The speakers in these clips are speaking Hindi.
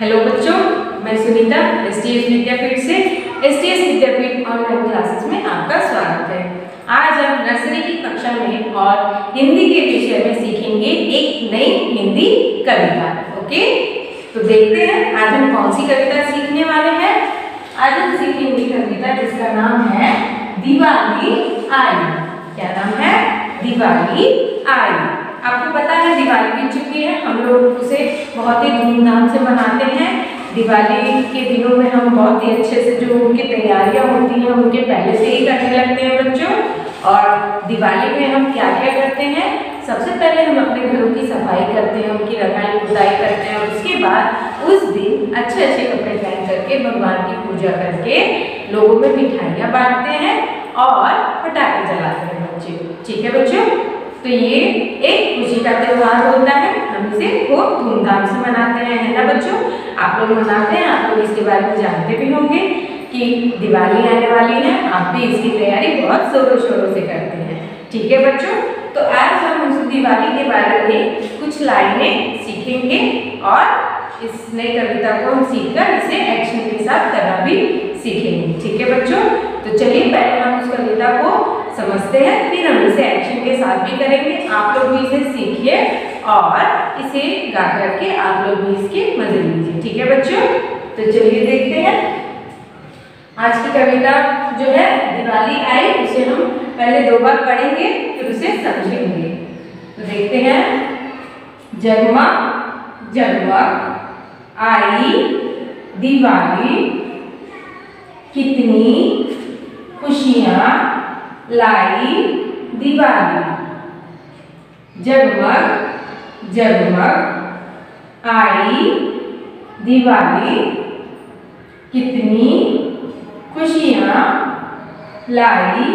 हेलो बच्चों, मैं Sunita S T S Vidyapeeth से S T S Vidyapeeth online classes में आपका स्वागत है। आज हम नर्सरी की कक्षा में और हिंदी के विषय में सीखेंगे एक नई हिंदी कविता ओके तो देखते हैं, आज हम कौन सी कविता सीखने वाले हैं? आज हम सीखेंगे कविता जिसका नाम है दिवाली आई। क्या नाम है? दिवाली आई। आपको पता है, दिवाली बीत चुकी है। हम लोग उसे बहुत ही धूमधाम से मनाते हैं। दिवाली के दिनों में हम बहुत ही अच्छे से जो उनकी तैयारियाँ होती हैं, उनके पहले से ही करने लगते हैं बच्चों। और दिवाली में हम क्या क्या करते हैं? सबसे पहले हम अपने घरों की सफ़ाई करते हैं, उनकी रंगाई पुताई करते हैं। और उसके बाद उस दिन अच्छे अच्छे कपड़े पहन करके भगवान की पूजा करके लोगों में मिठाइयाँ बांटते हैं और पटाखे जलाते हैं बच्चे। ठीक है बच्चों? तो ये एक खुशी का त्यौहार होता है। हम इसे खूब धूमधाम से मनाते हैं, है ना बच्चों? आप लोग मनाते हैं, आप लोग इसके बारे में जानते भी होंगे कि दिवाली आने वाली है। आप भी इसकी तैयारी बहुत जोरों शोरों से करते हैं। ठीक है बच्चों? तो आज हम उस दिवाली के बारे में कुछ लाइनें सीखेंगे और इस नई कविता को हम सीखकर इसे एक्शन के साथ करना भी सीखेंगे। ठीक है बच्चों? तो चलिए पहले हम उस कविता को समझते हैं, फिर हम इसे एक्शन के साथ भी करेंगे। आप लोग भी इसे सीखिए और इसे गा करके आप लोग भी इसके मज़े लीजिए, ठीक है बच्चों? तो चलिए देखते हैं। आज की कविता जो है, दिवाली आई, उसे हम पहले दो बार पढ़ेंगे, फिर उसे समझेंगे। तो देखते हैं। जगमग जगमग आई, दिवाली, कितनी खुशियाँ लाई दिवाली जगमग जगमग आई दिवाली कितनी खुशियाँ लाई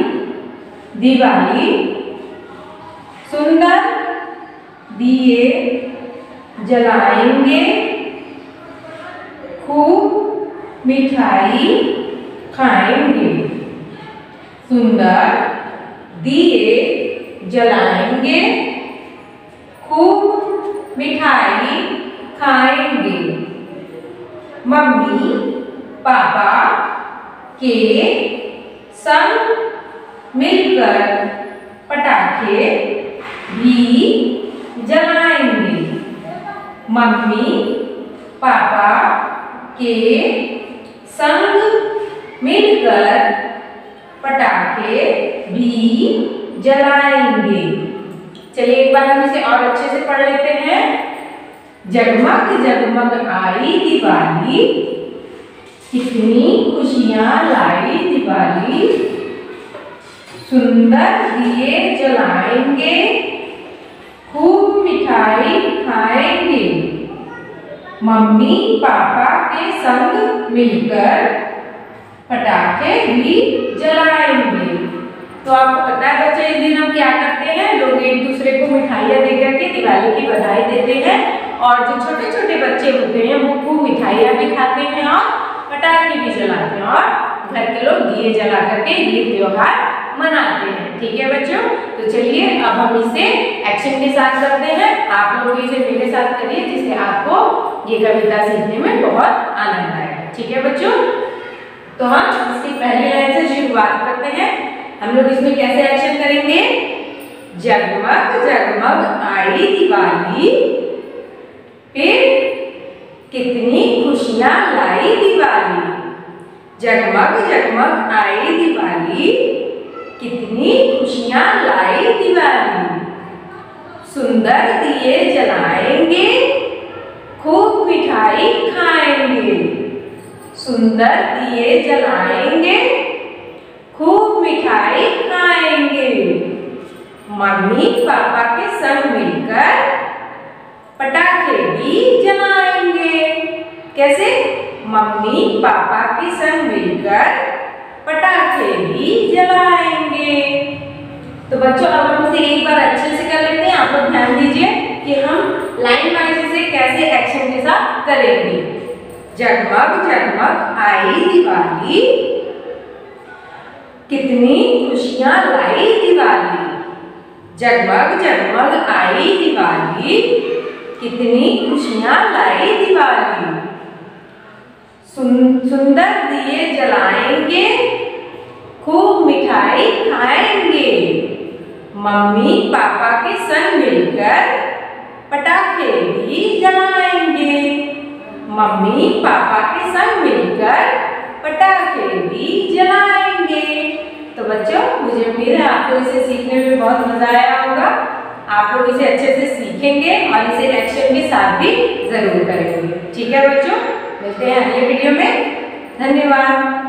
दिवाली सुंदर दिए जलाएँगे। खूब मिठाई खाएँगे। सुंदर दिए जलाएँगे, खूब मिठाई खाएँगे। मम्मी, पापा के संग मिलकर पटाखे भी जलाएँगे। मम्मी, पापा के संग मिलकर पटाखे भी जलाएँगे। चलिए एक बार हम इसे और अच्छे से पढ़ लेते हैं। जगमग जगमग आई दिवाली, कितनी खुशियाँ लाई दिवाली। सुंदर दिए जलाएँगे, खूब मिठाई खाएँगे। मम्मी, पापा के संग मिलकर पटाखे भी जलाएँगे। तो आपको पता है बच्चे, इस दिन हम क्या करते हैं? लोग एक दूसरे को मिठाइयाँ दे करके दिवाली की बधाई देते हैं और जो छोटे छोटे बच्चे होते हैं, वो खूब मिठाइयाँ भी खाते हैं और पटाखे भी जलाते हैं और घर के लोग दिए जला करके ये त्योहार मनाते हैं। ठीक है बच्चों? तो चलिए, अब हम इसे एक्शन के साथ करते हैं। आप लोग इसे मेरे साथ करिए, जिससे आपको ये कविता सीखने में बहुत आनंद आएगा ठीक है बच्चों? तो हम इसकी पहली लाइन से शुरुआत करते हैं। हम लोग इसमें कैसे एक्शन करेंगे? जगमग जगमग आई दिवाली। फिर कितनी खुशियाँ लाई दिवाली। जगमग जगमग आई दिवाली। कितनी खुशियाँ लाई दिवाली। सुंदर दिए जलाएँगे, खूब मिठाई खाएँगे। सुंदर दिए जलाएँगे, खूब मिठाई खाएँगे। मम्मी पापा के संग मिलकर पटाखे भी जलाएँगे। कैसे? मम्मी पापा के संग मिलकर पटाखे भी जलाएँगे। तो बच्चों, अब हम इसे एक बार अच्छे से कर लेते हैं। आप लोग ध्यान दीजिए कि हम लाइन वाइज इसे कैसे एक्शन के साथ करेंगे। जगमग जगमग आई दिवाली। कितनी खुशियाँ लाई दिवाली। जगमग जगमग आई दिवाली। कितनी खुशियाँ लाई दिवाली। सुन, सुंदर दिए जलाएँगे खूब मिठाई खाएँगे। मम्मी पापा के संग मिलकर पटाखे भी जलाएँगे। मम्मी पापा के संग मिलकर पटाखे भी जलाएँगे। तो बच्चों, मुझे उम्मीद है आपको इसे सीखने में बहुत मज़ा आया होगा। आप लोग इसे अच्छे से सीखेंगे और इसे एक्शन के साथ भी ज़रूर करेंगे। ठीक है बच्चों? मिलते हैं अगले वीडियो में। धन्यवाद।